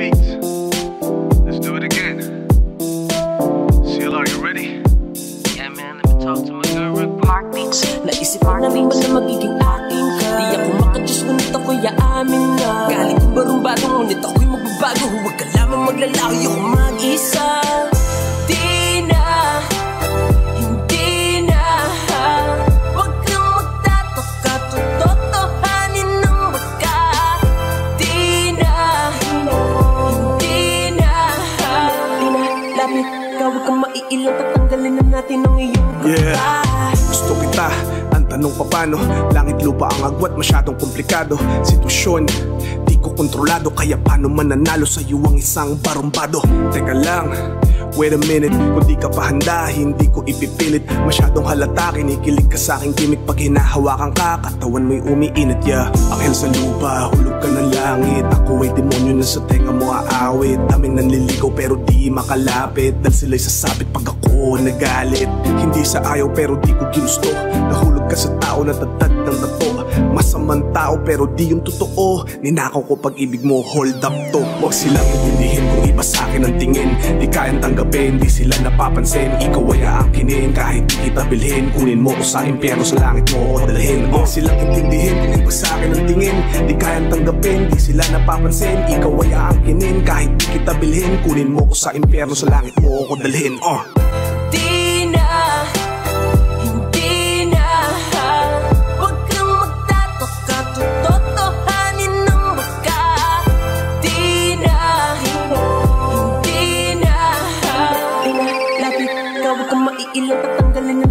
beats. Let's do it again. CLR, you ready? Yeah, man, let me talk to my girl real quick. Heartbeats Naisip ko na rin ba na magiging akin ang tanong pa paano Langit lupa ang agwat, masyadong komplikado. Sitwasyon, di ko kontrolado Kaya paano mananalo? Sa'yo ang isang barumbado. Teka lang, wait a minute Kung di ka pa handa, hindi ko ipipilit. Masyadong halata, kinikilig ka sa aking gimmick. Pag hinahawakan ka, katawan mo'y umiinit yeah. Akhel sa lupa, hulog ka ng langit. Ako ay demonyo na sa tenga mo aawit. Daming nanliligaw pero di makalapit. Dahil sila'y sasabit pag ako nagalit. Hindi sa ayaw pero di ko ginusto. Nahulog ka sa tao na tatad ng tato Masamang tao pero di yung totoo. Ninakaw ko pag-ibig mo, hold up to. Huwag silang intindihin kung iba sa tingin. Di kayang tanggapin, di sila napapansin. Ikaw ay aangkinin kahit di kita bilhin. Kunin mo ko sa impyerno sa langit mo ko dalhin. Huwag silang intindihin kung iba sa akin ang tingin. Di kayang tanggapin, di sila napapansin. Ikaw ay aangkinin kahit di kita bilhin. Kunin mo ko sa impyerno sa langit mo ko dalhin uh. Di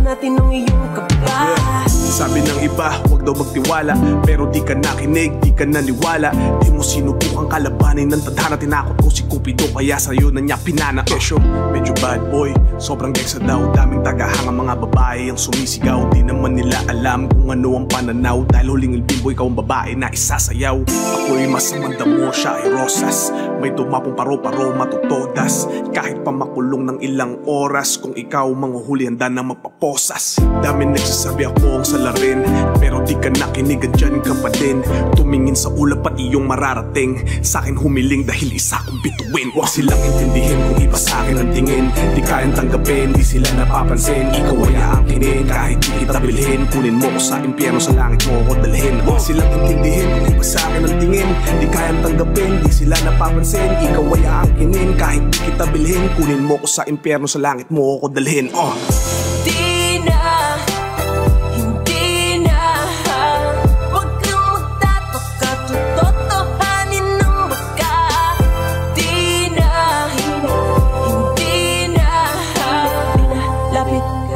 natin ang iyong kaba Sabi ng iba, huwag daw magtiwala Pero di ka nakinig, di ka naniwala. Di mo sinubukang kalabanin ng tadhana Tinakot ko si Cupido, kaya sa'yo na niya pinana. Kesyo, medyo bad boy, sobrang geksa daw. Daming tagahanga mga babae ang sumisigaw. Di naman nila alam kung ano ang pananaw. Dahil huling ilbimbo, ikaw ang babae na isasayaw. Ako'y masamang damo, siya ay rosas May dumapong paro-paro, matutodas. Kahit pa makulong ng ilang oras Kung ikaw manghuhuli, handa na magpaposas. Dami nagsasabi ako ang salarin. Pero di ka nakinig, andyan ka pa din Tumingin sa ulap at iyong mararating. Sa akin humiling dahil isa kong bituin. Huwag silang intindihin kung iba sa akin ang tingin. Di kayang tanggapin, di sila napapansin. Ikaw ay aangkinin kahit di kita bilhin. Kunin mo ko sa impyerno, sa langit mo ko dalhin. Huwag silang intindihin kung iba sa akin ang tingin. Di kayang tanggapin, di sila napapansin. Ikaw ay aangkinin kahit di kita bilhin. Kunin mo ko sa impyerno, sa langit mo ko dalhin. Oh.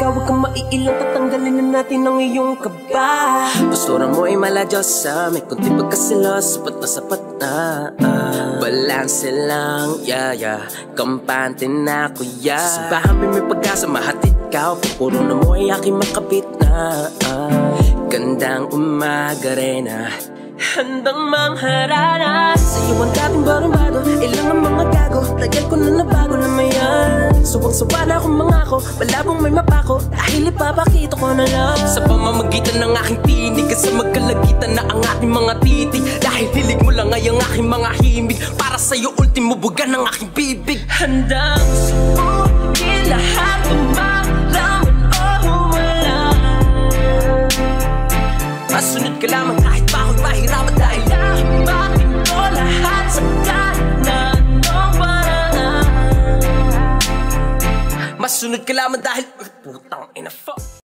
Ka Huwag kang maiilang Tatanggalin na natin ang iyong kaba. Pastora mo ay maladyosa. May kunti pagkasilos Sapat na sapat na? Ah. Balanse lang, yeah, yeah. Kampante na kuya. Sa simbahan may may pag-asa Mahatid ka. Puro na mo ay aking makapit na. Ah. Gandang umaga rin ah Handang mangharana. Sa iyo ang dating barumbado Ilang ang mga gago? Tagal ko na nabago na mayan Suwang-suwa na akong mangako. Malabong may mapako Dahil ipapakita ko na lang. Sa pamamagitan ng aking tinig Sa magkalagitan na ang ating mga titig. Dahil hilig mo lang ay ang aking mga himig. Para sa'yo ultimo buga ng aking bibig. Handang Masunod ka lamang dahil Putang ina fuck